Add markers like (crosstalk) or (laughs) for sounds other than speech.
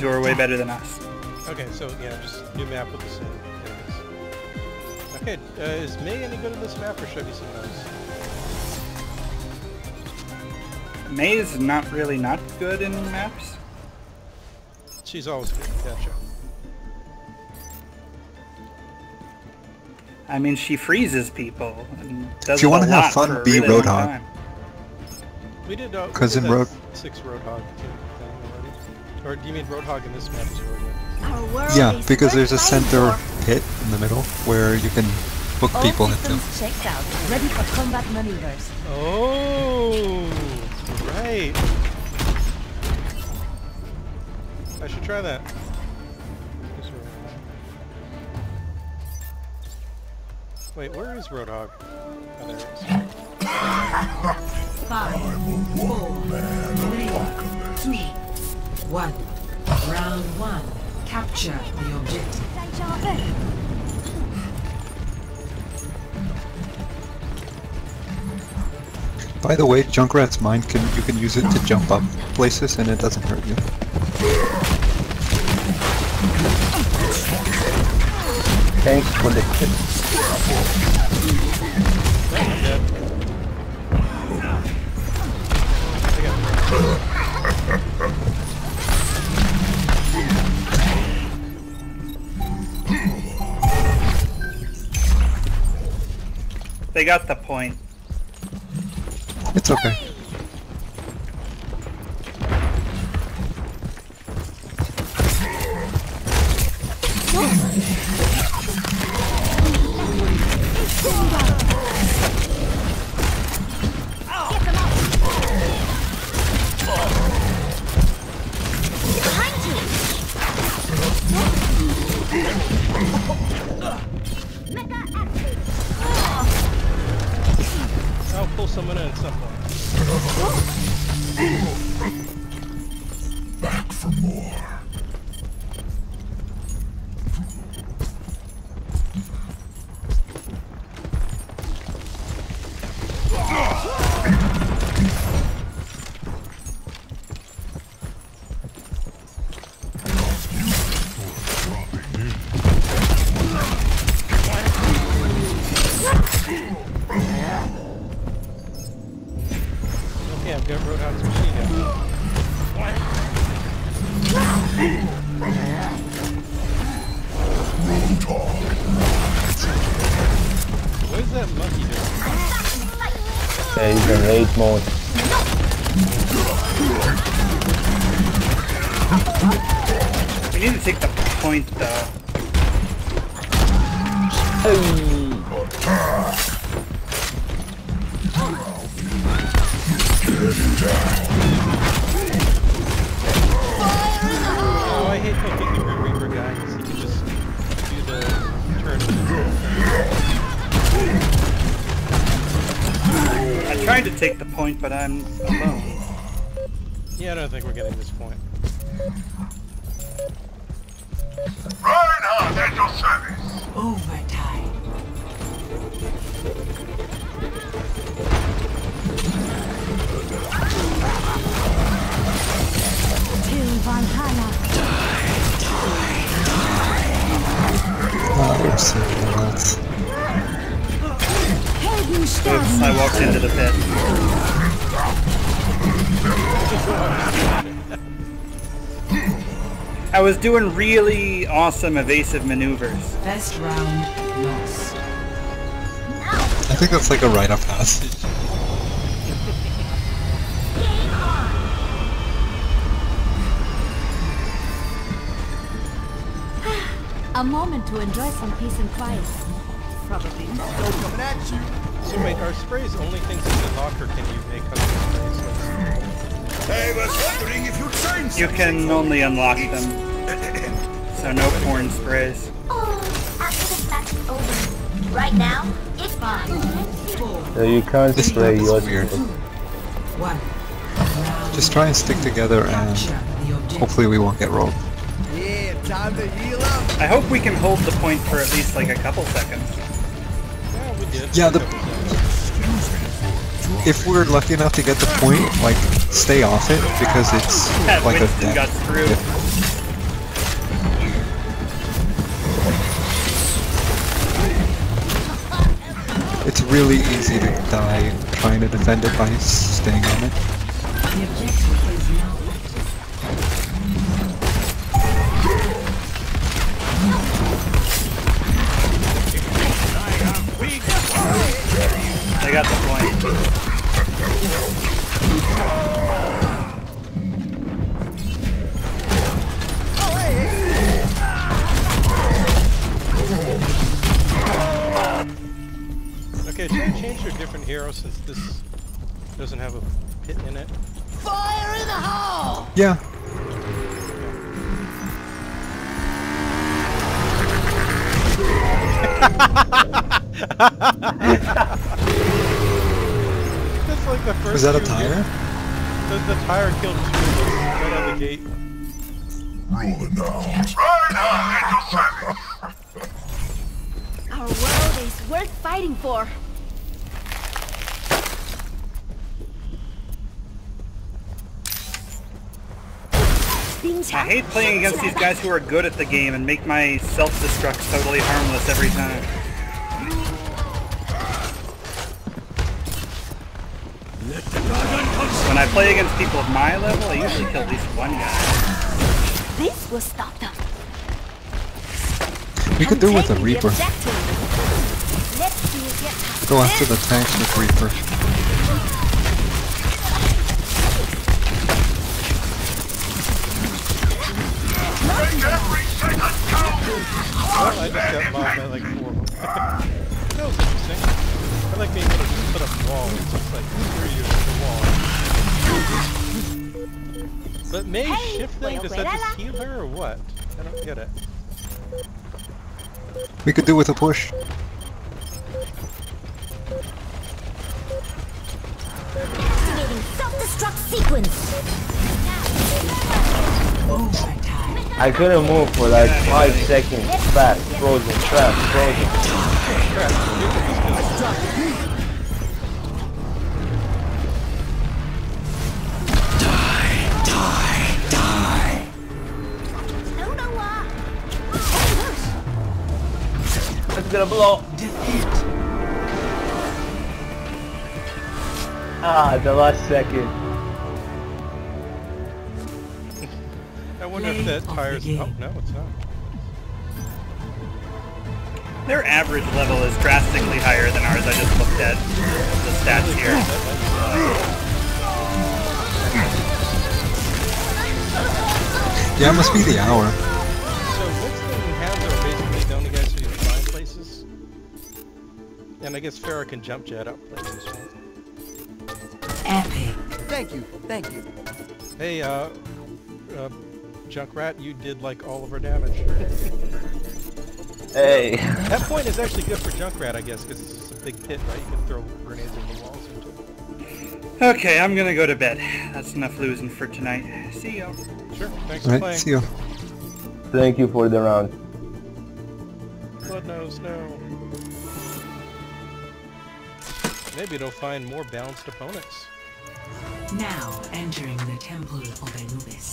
who are way better than us. Okay, so yeah, just new map with the same enemies. Okay, uh, is Mei any good at this map, or should I be someone else? Mei is not really not good in maps. She's always good. Gotcha. I mean, she freezes people. And does If you wanna have fun, be really long Roadhog. time. We did. Uh, we 'Cause did in that Road- six Roadhog thing already. Or do you mean Roadhog in this map is already? Our world Yeah, because there's a center pit in the middle where you can book All people into. systems checked out, ready for combat maneuvers. Oh, right. I should try that. Wait, where is Roadhog? Oh, there it is. Five, four, three, two, one. Round one. Capture the objective. By the way, Junkrat's mind can you can use it to jump up places and it doesn't hurt you. Thanks for the tip. They got the point. It's okay. Behind What is that monkey doing? There is a raid mode. We need to take the point though. Oh, I hate looking the Grim Reaper guy because he can just do the turn. I tried to take the point, but I'm alone. Yeah, I don't think we're getting this point. Reinhardt at your service. Overtime. There's something else. Oops, I walked into the pit. I was doing really awesome evasive maneuvers. Best round lost. I think that's like a rite of passage. A moment to enjoy some peace and quiet. Probably not. So wait, are sprays only things that can lock, or can you make custom sprays? I was wondering if you'd sign You can only unlock them. So no porn sprays. Oh, after this match is over. Right now, it's fine. Four, So you can't This spray map is yours. weird. one. Just try and stick together and capture the objective. hopefully we won't get rolled. Time to heal up. I hope we can hold the point for at least like a couple seconds. Yeah, we did. Yeah, the. If we're lucky enough to get the point, like, stay off it because it's like Winston a. Got. Yeah. It's really easy to die trying to defend it by staying on it. This doesn't have a pit in it? Fire in the hole! Yeah. That's like the first Was that a tire? hits- The, the tire killed two of us right out of the gate. Rolling now. Right into service. Our world is worth fighting for. I hate playing against these guys who are good at the game and make my self-destruct totally harmless every time. When I play against people of my level, I usually kill at least one guy. This will stop them. We could I'm do with a the Reaper. objective. Let's see you get past Go after this. the tanks with Reaper. Well, I just got bombed by like four of them. (laughs) that was interesting. I like being able to just put up walls. It's just like, screw you, the wall. But Mei's Hey, shift thing, voy a does that just heal her or what? I don't get it. We could do with a push. Activating self-destruct sequence. overtime. I couldn't move for like 5 seconds. Fast, frozen, fast, frozen. No, no, uh, Let's get a blow. Defeat. Ah, the last second. Wonder if that of the tire's... Oh, no, it's not. Their average level is drastically higher than ours. I just looked at the stats here. Yeah, it must be the hour. So Winston and Hanzo are basically the only guys who can find places. And I guess Pharah can jump jet up places, right? Epic. Thank you, thank you. Hey, uh, uh, Junkrat, you did like all of our damage. Hey. that point is actually good for Junkrat, I guess, because it's just a big pit, right? You can throw grenades into walls into it. Okay, I'm gonna go to bed. That's enough losing for tonight. See ya. Sure, thanks for Right, playing. see you. Thank you for the round. Blood nose, no. Maybe it'll find more balanced opponents. Now entering the Temple of Anubis.